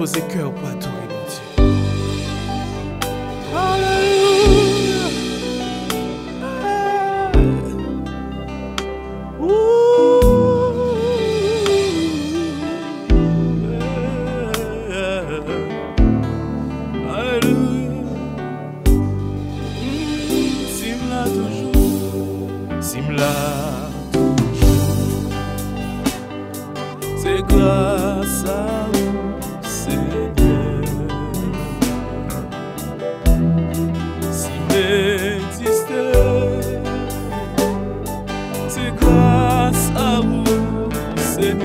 disposer cœur pour adorer mon Dieu. C'est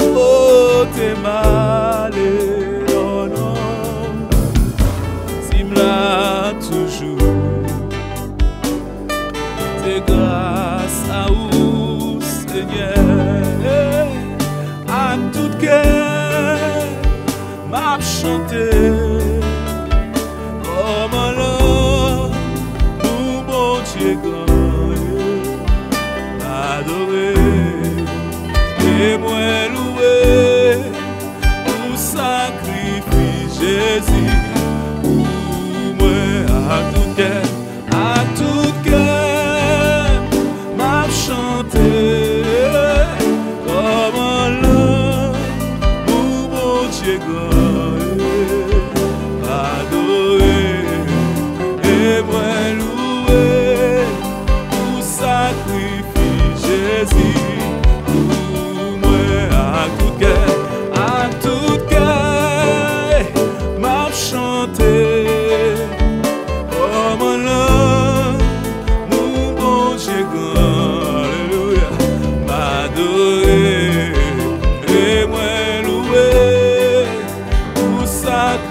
a porté mal, m'l'a toujours. C'est grâce à vous, Seigneur, à tout cœur m'a chanté mon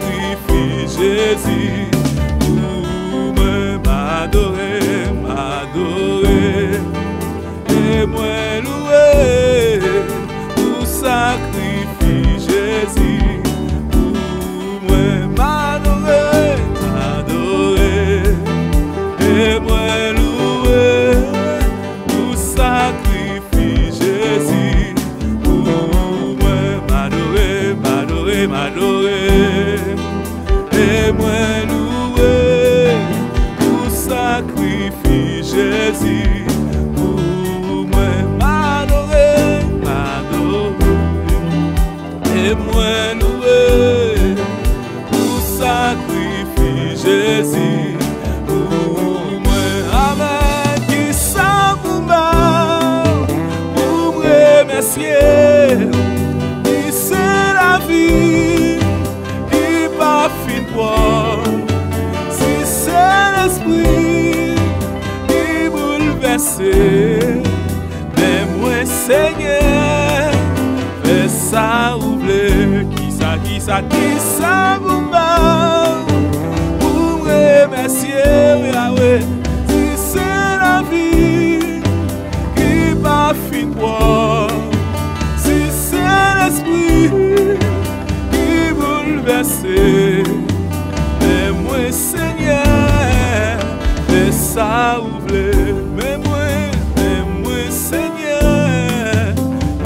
sacrifice Jésus, pour me m'adorer, m'adorer et moi louer pour sacrifice Jésus, sacrifice Jésus, pour moi m'adorer, m'adorer. Et moi louer. Pour sacrifice Jésus pour moi. Qui ça mal pour me sa ki sa pou mwen Pou mwen remesye Yahweh Si se la vi Ki pa fin mwen Si se l'esprit Ki bouleverse Mwen mwen seigne Mwen sa ou vle Mwen mwen Mwen mwen seigne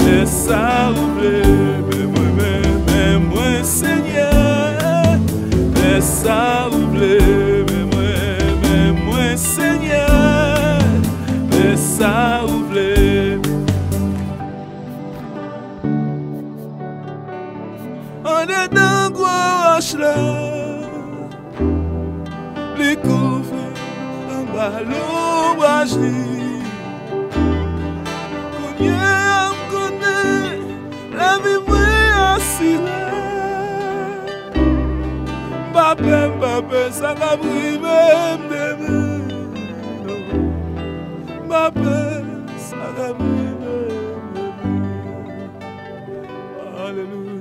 Mwen sa ou de d'angoisse-là. Les couverts en bas l'ombrage Connais, on connaît la vie vivre ainsi là. Babé, babé, ça n'a brûlé même demain. Babé, ça n'a brûlé même demain. Alléluia.